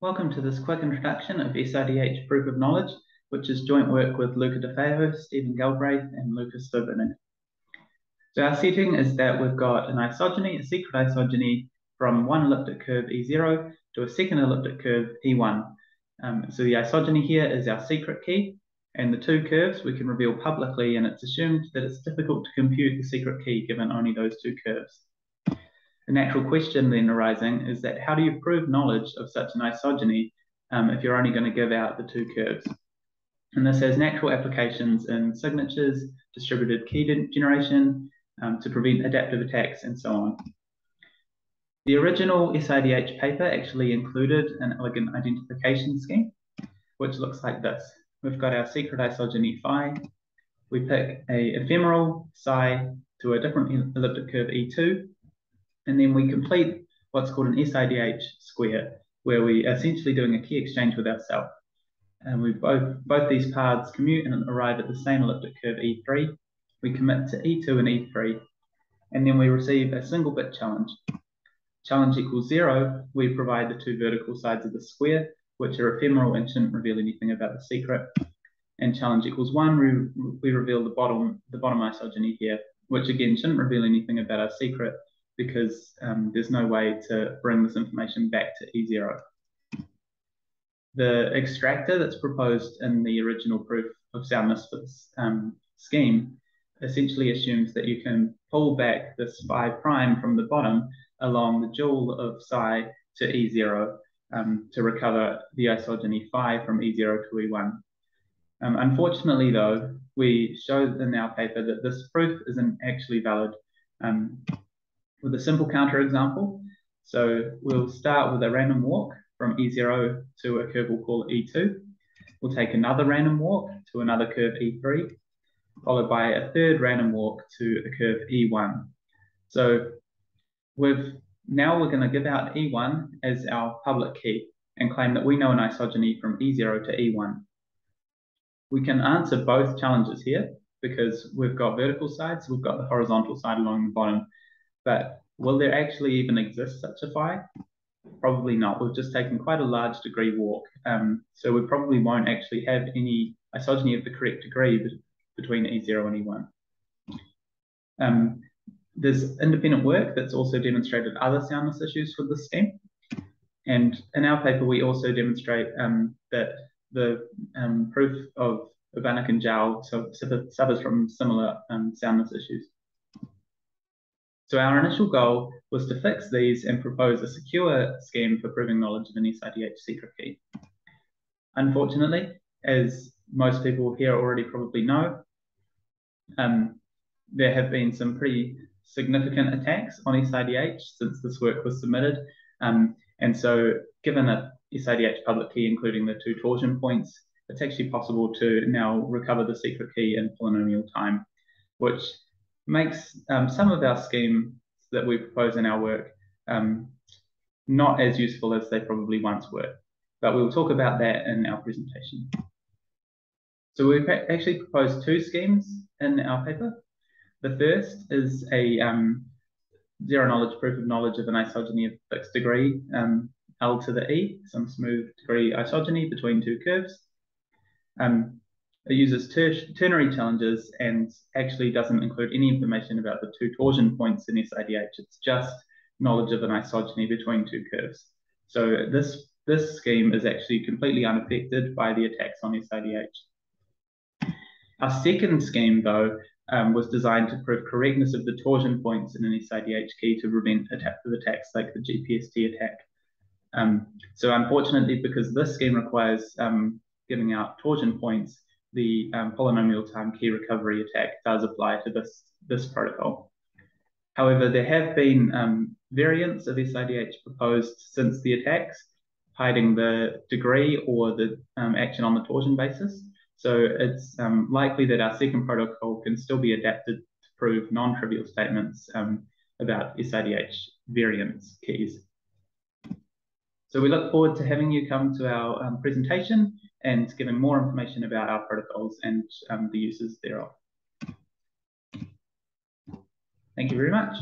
Welcome to this quick introduction of SIDH Proof of Knowledge, which is joint work with Luca De Feo, Steven Galbraith, and Lukas Zobernig. So our setting is that we've got an isogeny, a secret isogeny, from one elliptic curve E0 to a second elliptic curve E1. Um, so the isogeny here is our secret key, and the two curves we can reveal publicly, and it's assumed that it's difficult to compute the secret key given only those two curves. The natural question then arising is that how do you prove knowledge of such an isogeny um, if you're only going to give out the two curves? And this has natural applications in signatures, distributed key generation, um, to prevent adaptive attacks, and so on. The original SIDH paper actually included an elegant identification scheme, which looks like this. We've got our secret isogeny phi. We pick a ephemeral psi to a different elliptic curve E2, and then we complete what's called an SIDH square, where we are essentially doing a key exchange with ourselves. And we both both these paths commute and arrive at the same elliptic curve E3. We commit to E2 and E3, and then we receive a single bit challenge. Challenge equals zero, we provide the two vertical sides of the square, which are ephemeral and shouldn't reveal anything about the secret. And challenge equals one, we, we reveal the bottom the bottom isogeny here, which again shouldn't reveal anything about our secret, because um, there's no way to bring this information back to E0. The extractor that's proposed in the original proof of soundness for this um, scheme essentially assumes that you can pull back this phi prime from the bottom along the dual of psi to E0 um, to recover the isogeny phi from E0 to E1. Um, unfortunately, though, we showed in our paper that this proof isn't actually valid um, with a simple counterexample. So we'll start with a random walk from E0 to a curve we'll call E2. We'll take another random walk to another curve E3, followed by a third random walk to a curve E1. So we've now we're going to give out E1 as our public key and claim that we know an isogeny from E0 to E1. We can answer both challenges here because we've got vertical sides, we've got the horizontal side along the bottom, but will there actually even exist such a phi? Probably not. We've just taken quite a large degree walk. Um, so we probably won't actually have any isogeny of the correct degree between E0 and E1. Um, there's independent work that's also demonstrated other soundness issues with this scheme. And in our paper, we also demonstrate um, that the um, proof of Ivanek and Zhao suffers from similar um, soundness issues. So our initial goal was to fix these and propose a secure scheme for proving knowledge of an SIDH secret key. Unfortunately, as most people here already probably know, um, there have been some pretty significant attacks on SIDH since this work was submitted. Um, and so given a SIDH public key, including the two torsion points, it's actually possible to now recover the secret key in polynomial time, which makes um, some of our schemes that we propose in our work um, not as useful as they probably once were. But we'll talk about that in our presentation. So we've actually proposed two schemes in our paper. The first is a um, zero knowledge proof of knowledge of an isogeny of fixed degree, um, L to the E, some smooth degree isogeny between two curves. Um, uses ter ternary challenges and actually doesn't include any information about the two torsion points in SIDH. It's just knowledge of an isogeny between two curves. So this, this scheme is actually completely unaffected by the attacks on SIDH. Our second scheme, though, um, was designed to prove correctness of the torsion points in an SIDH key to prevent attack attacks like the GPST attack. Um, so unfortunately, because this scheme requires um, giving out torsion points, the um, polynomial time key recovery attack does apply to this, this protocol. However, there have been um, variants of SIDH proposed since the attacks, hiding the degree or the um, action on the torsion basis. So it's um, likely that our second protocol can still be adapted to prove non-trivial statements um, about SIDH variance keys. So we look forward to having you come to our um, presentation and giving more information about our protocols and um, the uses thereof. Thank you very much.